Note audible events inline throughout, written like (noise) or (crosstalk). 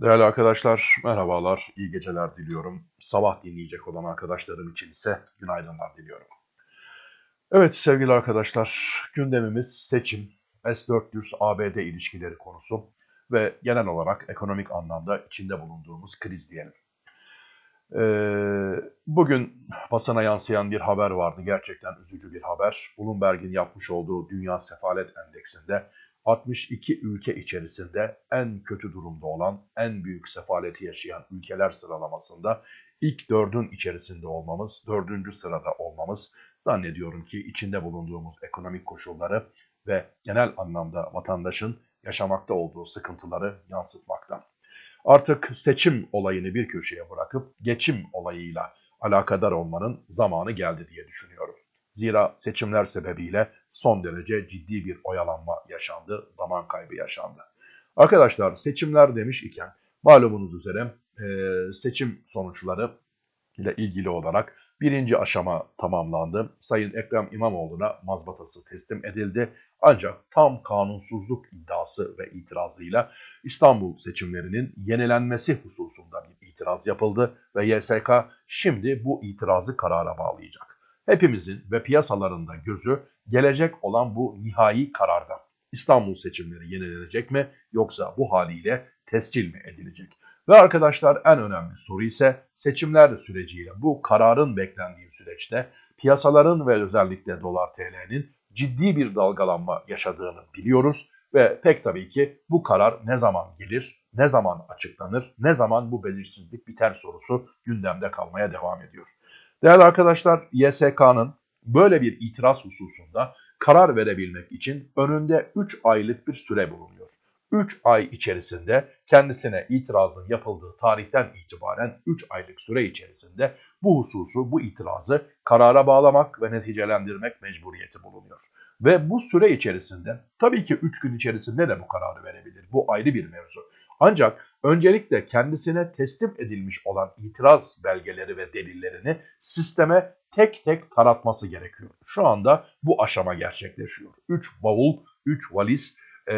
Değerli arkadaşlar, merhabalar, iyi geceler diliyorum. Sabah dinleyecek olan arkadaşlarım için ise günaydınlar diliyorum. Evet sevgili arkadaşlar, gündemimiz seçim, S-400-ABD ilişkileri konusu ve genel olarak ekonomik anlamda içinde bulunduğumuz kriz diyelim. Ee, bugün basına yansıyan bir haber vardı, gerçekten üzücü bir haber. Bloomberg'in yapmış olduğu Dünya Sefalet Endeksinde 62 ülke içerisinde en kötü durumda olan, en büyük sefaleti yaşayan ülkeler sıralamasında ilk dördün içerisinde olmamız, dördüncü sırada olmamız zannediyorum ki içinde bulunduğumuz ekonomik koşulları ve genel anlamda vatandaşın yaşamakta olduğu sıkıntıları yansıtmakta. Artık seçim olayını bir köşeye bırakıp geçim olayıyla alakadar olmanın zamanı geldi diye düşünüyorum. Zira seçimler sebebiyle son derece ciddi bir oyalanma yaşandı, zaman kaybı yaşandı. Arkadaşlar seçimler demiş iken malumunuz üzere e, seçim sonuçları ile ilgili olarak birinci aşama tamamlandı. Sayın Ekrem İmamoğlu'na mazbatası teslim edildi. Ancak tam kanunsuzluk iddiası ve itirazıyla İstanbul seçimlerinin yenilenmesi hususunda bir itiraz yapıldı ve YSK şimdi bu itirazı karara bağlayacak. Hepimizin ve piyasalarında gözü gelecek olan bu nihai kararda. İstanbul seçimleri yenilenecek mi yoksa bu haliyle tescil mi edilecek? Ve arkadaşlar en önemli soru ise seçimler süreciyle bu kararın beklendiği süreçte piyasaların ve özellikle dolar TL'nin ciddi bir dalgalanma yaşadığını biliyoruz ve pek tabii ki bu karar ne zaman gelir, ne zaman açıklanır, ne zaman bu belirsizlik biter sorusu gündemde kalmaya devam ediyor. Değerli arkadaşlar YSK'nın böyle bir itiraz hususunda karar verebilmek için önünde 3 aylık bir süre bulunuyor. 3 ay içerisinde kendisine itirazın yapıldığı tarihten itibaren 3 aylık süre içerisinde bu hususu, bu itirazı karara bağlamak ve neticelendirmek mecburiyeti bulunuyor. Ve bu süre içerisinde tabii ki 3 gün içerisinde de bu kararı verebilir. Bu ayrı bir mevzu. Ancak öncelikle kendisine teslim edilmiş olan itiraz belgeleri ve delillerini sisteme tek tek taratması gerekiyor. Şu anda bu aşama gerçekleşiyor. 3 bavul, 3 valiz e,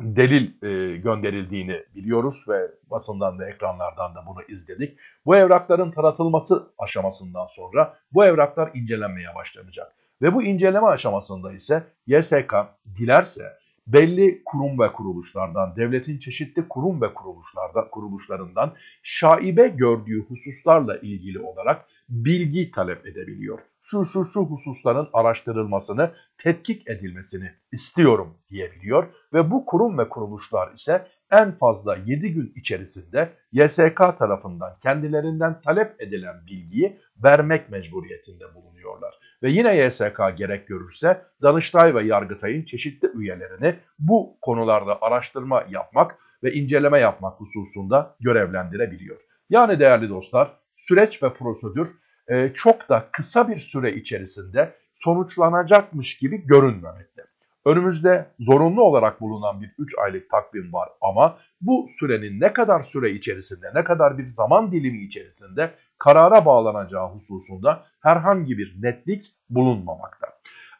delil e, gönderildiğini biliyoruz ve basından ve ekranlardan da bunu izledik. Bu evrakların taratılması aşamasından sonra bu evraklar incelenmeye başlanacak. Ve bu inceleme aşamasında ise YSK dilerse belli kurum ve kuruluşlardan, devletin çeşitli kurum ve kuruluşlarda, kuruluşlarından şaibe gördüğü hususlarla ilgili olarak bilgi talep edebiliyor. Şu şu şu hususların araştırılmasını, tetkik edilmesini istiyorum diyebiliyor ve bu kurum ve kuruluşlar ise en fazla 7 gün içerisinde YSK tarafından kendilerinden talep edilen bilgiyi vermek mecburiyetinde bulunuyorlar. Ve yine YSK gerek görürse Danıştay ve Yargıtay'ın çeşitli üyelerini bu konularda araştırma yapmak ve inceleme yapmak hususunda görevlendirebiliyor. Yani değerli dostlar süreç ve prosedür e, çok da kısa bir süre içerisinde sonuçlanacakmış gibi görünmemekte. Önümüzde zorunlu olarak bulunan bir 3 aylık takvim var ama bu sürenin ne kadar süre içerisinde, ne kadar bir zaman dilimi içerisinde karara bağlanacağı hususunda herhangi bir netlik bulunmamakta.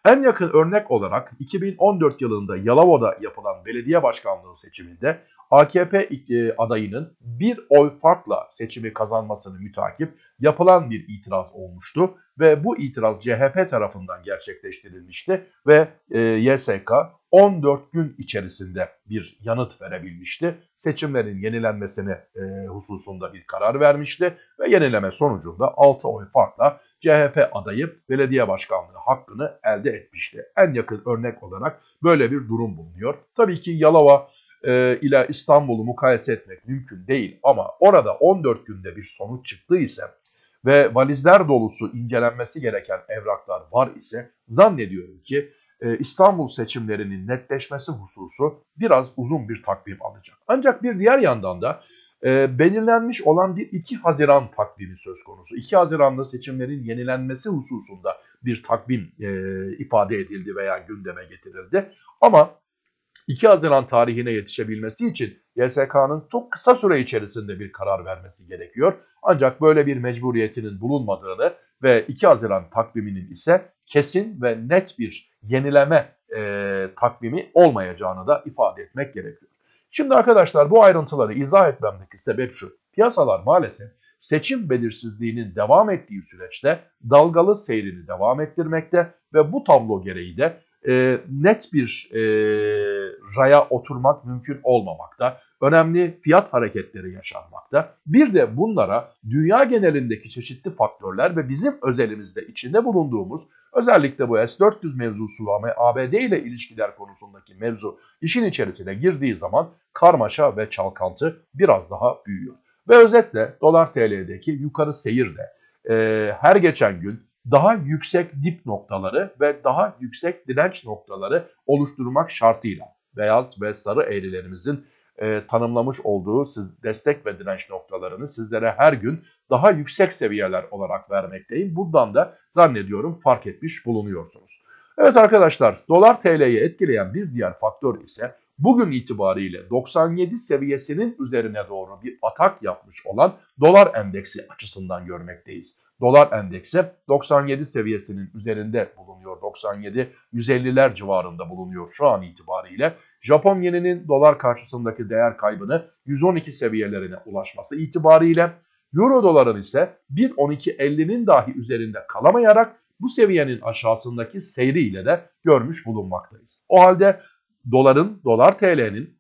En yakın örnek olarak 2014 yılında Yalova'da yapılan belediye başkanlığı seçiminde AKP e, adayının bir oy farkla seçimi kazanmasını mütakip yapılan bir itiraz olmuştu ve bu itiraz CHP tarafından gerçekleştirilmişti ve e, YSK 14 gün içerisinde bir yanıt verebilmişti. Seçimlerin yenilenmesine e, hususunda bir karar vermişti ve yenileme sonucunda 6 oy farkla CHP adayı belediye başkanlığı hakkını elde etmişti. En yakın örnek olarak böyle bir durum bulunuyor. Tabii ki Yalova e, ile İstanbul'u mukayese etmek mümkün değil ama orada 14 günde bir sonuç çıktıysa ve valizler dolusu incelenmesi gereken evraklar var ise zannediyorum ki e, İstanbul seçimlerinin netleşmesi hususu biraz uzun bir takvim alacak. Ancak bir diğer yandan da e, belirlenmiş olan bir 2 Haziran takvimi söz konusu. 2 Haziran'da seçimlerin yenilenmesi hususunda bir takvim e, ifade edildi veya gündeme getirildi. Ama 2 Haziran tarihine yetişebilmesi için YSK'nın çok kısa süre içerisinde bir karar vermesi gerekiyor. Ancak böyle bir mecburiyetinin bulunmadığını ve 2 Haziran takviminin ise kesin ve net bir yenileme e, takvimi olmayacağını da ifade etmek gerekiyor. Şimdi arkadaşlar bu ayrıntıları izah etmemdeki sebep şu. Piyasalar maalesef seçim belirsizliğinin devam ettiği süreçte dalgalı seyrini devam ettirmekte ve bu tablo gereği de e, net bir e, raya oturmak mümkün olmamakta. Önemli fiyat hareketleri yaşanmakta. Bir de bunlara dünya genelindeki çeşitli faktörler ve bizim özelimizde içinde bulunduğumuz özellikle bu S-400 mevzusu ve ABD ile ilişkiler konusundaki mevzu işin içerisine girdiği zaman karmaşa ve çalkantı biraz daha büyüyor. Ve özetle dolar TL'deki yukarı seyir de e, her geçen gün daha yüksek dip noktaları ve daha yüksek direnç noktaları oluşturmak şartıyla beyaz ve sarı eğrilerimizin e, tanımlamış olduğu siz destek ve direnç noktalarını sizlere her gün daha yüksek seviyeler olarak vermekteyim. Buradan da zannediyorum fark etmiş bulunuyorsunuz. Evet arkadaşlar dolar TL'yi etkileyen bir diğer faktör ise bugün itibariyle 97 seviyesinin üzerine doğru bir atak yapmış olan dolar endeksi açısından görmekteyiz. Dolar endeksi 97 seviyesinin üzerinde bulunuyor. 97 150'ler civarında bulunuyor şu an itibariyle. Japon yeninin dolar karşısındaki değer kaybını 112 seviyelerine ulaşması itibariyle Euro doların ise 1.12.50'nin dahi üzerinde kalamayarak bu seviyenin aşağısındaki seyriyle de görmüş bulunmaktayız. O halde doların, dolar TL'nin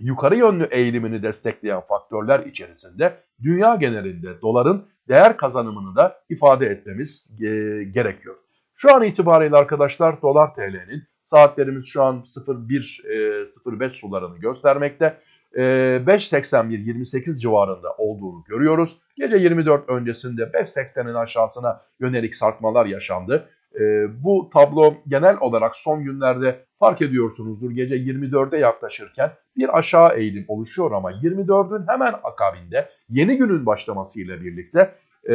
yukarı yönlü eğilimini destekleyen faktörler içerisinde dünya genelinde doların değer kazanımını da ifade etmemiz e, gerekiyor. Şu an itibariyle arkadaşlar dolar TL'nin saatlerimiz şu an 01.05 e, sularını göstermekte. 5.81-28 e, civarında olduğunu görüyoruz. Gece 24 öncesinde 5.80'in aşağısına yönelik sarkmalar yaşandı. E, bu tablo genel olarak son günlerde fark ediyorsunuzdur gece 24'e yaklaşırken bir aşağı eğilim oluşuyor ama 24'ün hemen akabinde yeni günün başlamasıyla birlikte e,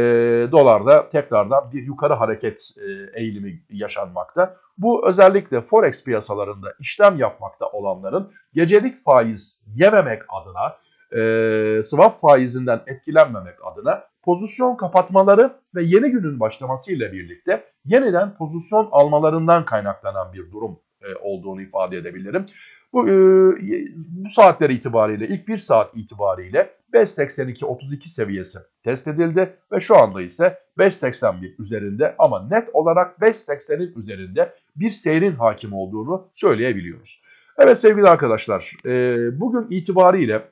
dolarda tekrardan bir yukarı hareket e, eğilimi yaşanmakta. Bu özellikle forex piyasalarında işlem yapmakta olanların gecelik faiz yememek adına, e, swap faizinden etkilenmemek adına pozisyon kapatmaları ve yeni günün başlamasıyla birlikte yeniden pozisyon almalarından kaynaklanan bir durum e, olduğunu ifade edebilirim. Bu, e, bu saatler itibariyle ilk bir saat itibariyle 5.82-32 seviyesi test edildi ve şu anda ise 5.81 üzerinde ama net olarak 5.80'in üzerinde bir seyrin hakim olduğunu söyleyebiliyoruz. Evet sevgili arkadaşlar e, bugün itibariyle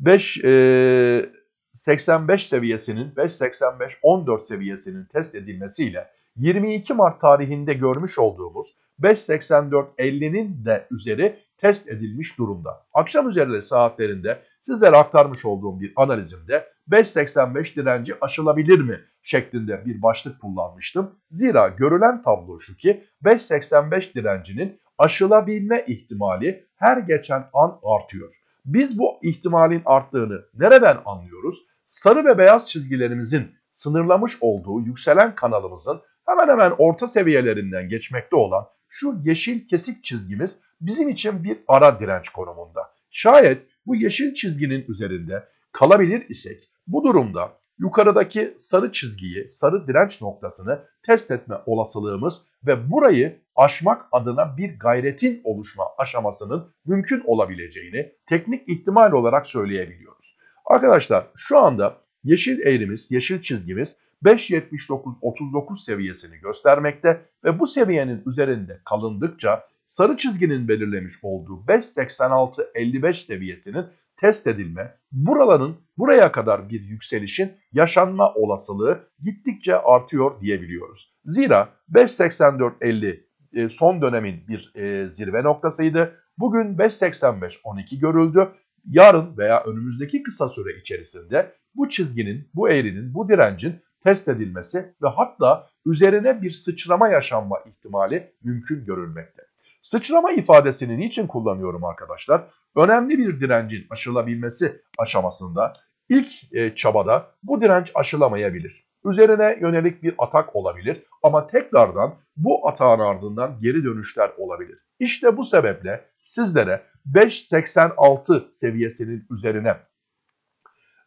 5 e, 85 seviyesinin 5.85-14 seviyesinin test edilmesiyle 22 Mart tarihinde görmüş olduğumuz 5.84-50'nin de üzeri test edilmiş durumda. Akşam üzeri saatlerinde sizlere aktarmış olduğum bir analizimde 5.85 direnci aşılabilir mi şeklinde bir başlık kullanmıştım. Zira görülen tablo şu ki 5.85 direncinin aşılabilme ihtimali her geçen an artıyor. Biz bu ihtimalin arttığını nereden anlıyoruz? Sarı ve beyaz çizgilerimizin sınırlamış olduğu yükselen kanalımızın hemen hemen orta seviyelerinden geçmekte olan şu yeşil kesik çizgimiz bizim için bir ara direnç konumunda. Şayet bu yeşil çizginin üzerinde kalabilir isek bu durumda yukarıdaki sarı çizgiyi, sarı direnç noktasını test etme olasılığımız ve burayı aşmak adına bir gayretin oluşma aşamasının mümkün olabileceğini teknik ihtimal olarak söyleyebiliyoruz. Arkadaşlar şu anda yeşil eğrimiz, yeşil çizgimiz 5.79-39 seviyesini göstermekte ve bu seviyenin üzerinde kalındıkça sarı çizginin belirlemiş olduğu 5.86-55 seviyesinin test edilme, buraların buraya kadar bir yükselişin yaşanma olasılığı gittikçe artıyor diyebiliyoruz. Zira 5.84-50 e, son dönemin bir e, zirve noktasıydı. Bugün 5.85-12 görüldü. Yarın veya önümüzdeki kısa süre içerisinde bu çizginin, bu eğrinin, bu direncin test edilmesi ve hatta üzerine bir sıçrama yaşanma ihtimali mümkün görülmekte. Sıçrama ifadesini niçin kullanıyorum arkadaşlar? Önemli bir direncin aşılabilmesi aşamasında ilk e, çabada bu direnç aşılamayabilir. Üzerine yönelik bir atak olabilir ama tekrardan bu atağın ardından geri dönüşler olabilir. İşte bu sebeple sizlere 5.86 seviyesinin üzerine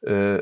e,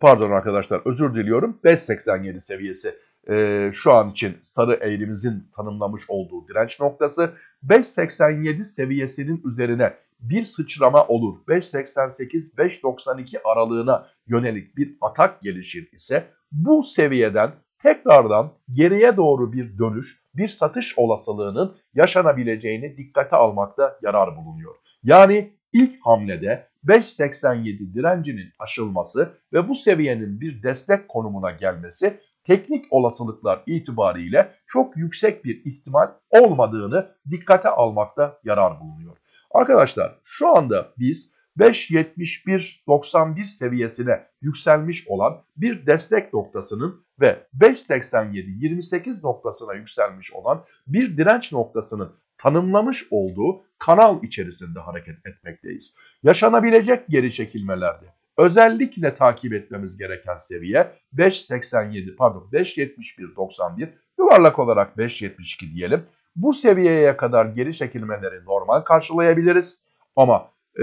pardon arkadaşlar özür diliyorum 5.87 seviyesi e, şu an için sarı eğrimizin tanımlamış olduğu direnç noktası 5.87 seviyesinin üzerine bir sıçrama olur 5.88-5.92 aralığına yönelik bir atak gelişir ise bu seviyeden tekrardan geriye doğru bir dönüş, bir satış olasılığının yaşanabileceğini dikkate almakta yarar bulunuyor. Yani ilk hamlede 5.87 direncinin aşılması ve bu seviyenin bir destek konumuna gelmesi teknik olasılıklar itibariyle çok yüksek bir ihtimal olmadığını dikkate almakta yarar bulunuyor. Arkadaşlar şu anda biz 5.71.91 seviyesine yükselmiş olan bir destek noktasının ve 5.87-28 noktasına yükselmiş olan bir direnç noktasının tanımlamış olduğu kanal içerisinde hareket etmekteyiz. Yaşanabilecek geri çekilmelerde özellikle takip etmemiz gereken seviye 5.87 pardon 5.71.91 yuvarlak olarak 5.72 diyelim. Bu seviyeye kadar geri çekilmeleri normal karşılayabiliriz ama e,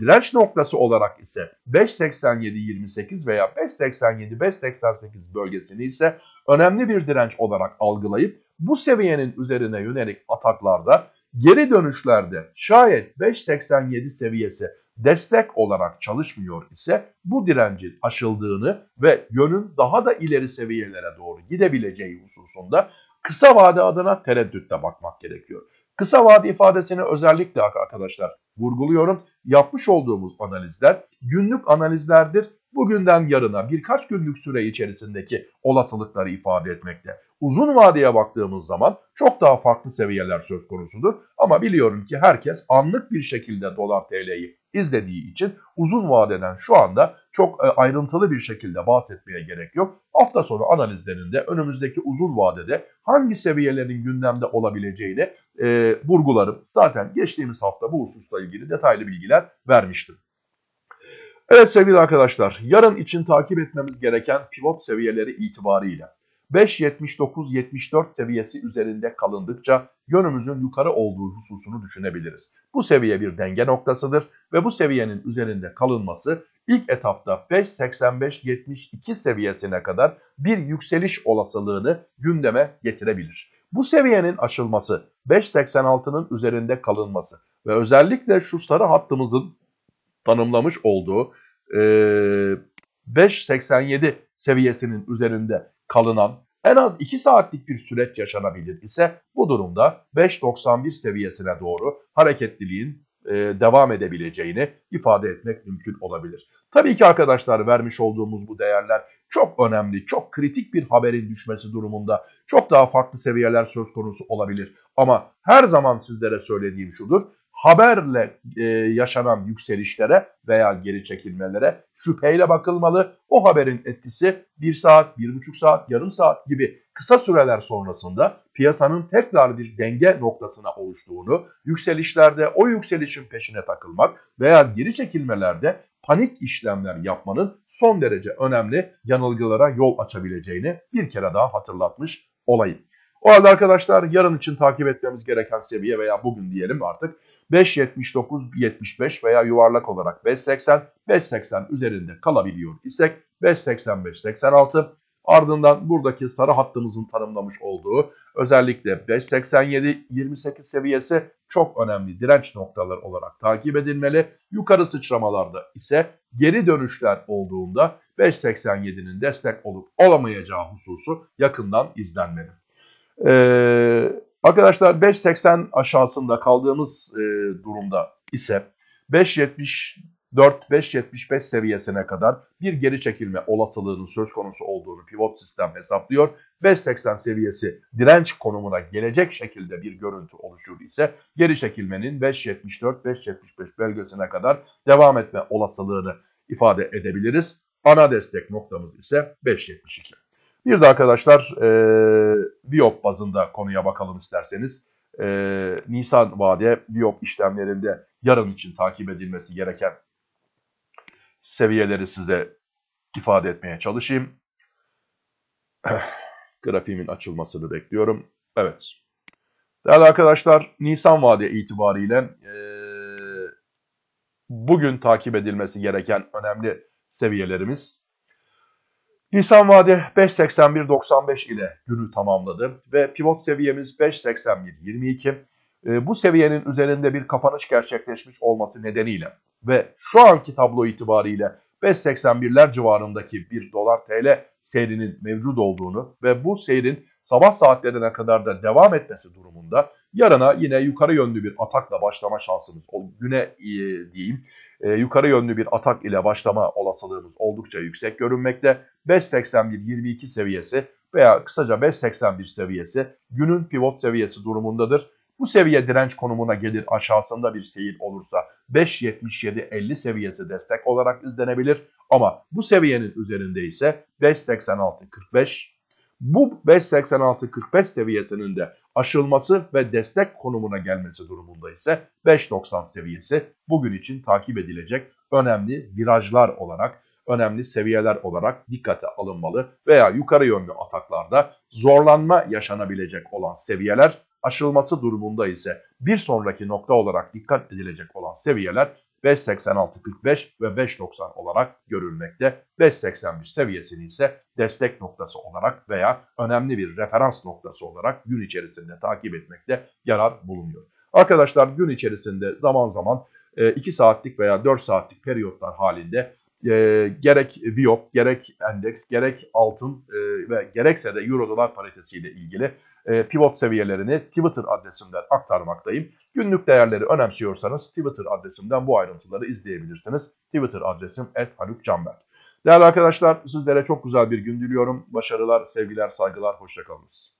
direnç noktası olarak ise 5.87-28 veya 5.87-5.88 bölgesini ise önemli bir direnç olarak algılayıp bu seviyenin üzerine yönelik ataklarda geri dönüşlerde şayet 5.87 seviyesi destek olarak çalışmıyor ise bu direncin aşıldığını ve yönün daha da ileri seviyelere doğru gidebileceği hususunda kısa vade adına tereddütle bakmak gerekiyor. Kısa vade ifadesini özellikle arkadaşlar vurguluyorum. Yapmış olduğumuz analizler günlük analizlerdir. Bugünden yarına birkaç günlük süre içerisindeki olasılıkları ifade etmekte. Uzun vadeye baktığımız zaman çok daha farklı seviyeler söz konusudur. Ama biliyorum ki herkes anlık bir şekilde dolar TL'yi izlediği için uzun vadeden şu anda çok e, ayrıntılı bir şekilde bahsetmeye gerek yok. Hafta sonu analizlerinde önümüzdeki uzun vadede hangi seviyelerin gündemde olabileceğini e, vurgularım. Zaten geçtiğimiz hafta bu hususla ilgili detaylı bilgiler vermiştim. Evet sevgili arkadaşlar yarın için takip etmemiz gereken pivot seviyeleri itibariyle 5.79-74 seviyesi üzerinde kalındıkça yönümüzün yukarı olduğu hususunu düşünebiliriz. Bu seviye bir denge noktasıdır ve bu seviyenin üzerinde kalınması ilk etapta 5.85-72 seviyesine kadar bir yükseliş olasılığını gündeme getirebilir. Bu seviyenin aşılması 5.86'nın üzerinde kalınması ve özellikle şu sarı hattımızın tanımlamış olduğu e, 5.87 seviyesinin üzerinde kalınan en az 2 saatlik bir süreç yaşanabilir ise bu durumda 5.91 seviyesine doğru hareketliliğin e, devam edebileceğini ifade etmek mümkün olabilir. Tabii ki arkadaşlar vermiş olduğumuz bu değerler çok önemli, çok kritik bir haberin düşmesi durumunda çok daha farklı seviyeler söz konusu olabilir. Ama her zaman sizlere söylediğim şudur, haberle e, yaşanan yükselişlere veya geri çekilmelere şüpheyle bakılmalı. O haberin etkisi 1 saat, 1,5 saat, yarım saat gibi kısa süreler sonrasında piyasanın tekrar bir denge noktasına oluştuğunu, yükselişlerde o yükselişin peşine takılmak veya geri çekilmelerde panik işlemler yapmanın son derece önemli yanılgılara yol açabileceğini bir kere daha hatırlatmış olayım. O halde arkadaşlar yarın için takip etmemiz gereken seviye veya bugün diyelim artık 5.79-75 veya yuvarlak olarak 5.80, 5.80 üzerinde kalabiliyor isek 5.85-86 ardından buradaki sarı hattımızın tanımlamış olduğu özellikle 5.87-28 seviyesi çok önemli direnç noktaları olarak takip edilmeli. Yukarı sıçramalarda ise geri dönüşler olduğunda 5.87'nin destek olup olamayacağı hususu yakından izlenmeli. Ee, arkadaşlar 5.80 aşağısında kaldığımız e, durumda ise 5.70 4-5.75 seviyesine kadar bir geri çekilme olasılığının söz konusu olduğunu pivot sistem hesaplıyor. 5.80 seviyesi direnç konumuna gelecek şekilde bir görüntü oluşur ise geri çekilmenin 5.74-5.75 bölgesine kadar devam etme olasılığını ifade edebiliriz. Ana destek noktamız ise 5.72. Bir de arkadaşlar e, Viop bazında konuya bakalım isterseniz. E, Nisan vade Viop işlemlerinde yarın için takip edilmesi gereken seviyeleri size ifade etmeye çalışayım. (clears throat) Grafiğimin açılmasını bekliyorum. Evet. Değerli arkadaşlar Nisan vade itibariyle e, bugün takip edilmesi gereken önemli seviyelerimiz Nisan vade 5.81.95 ile günü tamamladı ve pivot seviyemiz 5.81.22. E, bu seviyenin üzerinde bir kapanış gerçekleşmiş olması nedeniyle ve şu anki tablo itibariyle 5.81'ler civarındaki bir dolar TL seyrinin mevcut olduğunu ve bu seyrin sabah saatlerine kadar da devam etmesi durumunda yarına yine yukarı yönlü bir atakla başlama şansımız, o güne e, diyeyim, e, yukarı yönlü bir atak ile başlama olasılığımız oldukça yüksek görünmekte. 5.81-22 seviyesi veya kısaca 5.81 seviyesi günün pivot seviyesi durumundadır. Bu seviye direnç konumuna gelir aşağısında bir seyir olursa 5.77-50 seviyesi destek olarak izlenebilir. Ama bu seviyenin üzerinde ise 5.86-45 bu 5.86-45 seviyesinin de aşılması ve destek konumuna gelmesi durumunda ise 5.90 seviyesi bugün için takip edilecek önemli virajlar olarak, önemli seviyeler olarak dikkate alınmalı veya yukarı yönlü ataklarda zorlanma yaşanabilecek olan seviyeler aşılması durumunda ise bir sonraki nokta olarak dikkat edilecek olan seviyeler 5.86.45 ve 5.90 olarak görülmekte. 5.81 seviyesini ise destek noktası olarak veya önemli bir referans noktası olarak gün içerisinde takip etmekte yarar bulunuyor. Arkadaşlar gün içerisinde zaman zaman 2 saatlik veya 4 saatlik periyotlar halinde e, gerek VIOP, gerek endeks, gerek altın e, ve gerekse de Euro dolar paritesiyle ilgili e, pivot seviyelerini Twitter adresimden aktarmaktayım. Günlük değerleri önemsiyorsanız Twitter adresimden bu ayrıntıları izleyebilirsiniz. Twitter adresim @halukcanberk. Değerli arkadaşlar sizlere çok güzel bir gün diliyorum. Başarılar, sevgiler, saygılar, hoşçakalınız.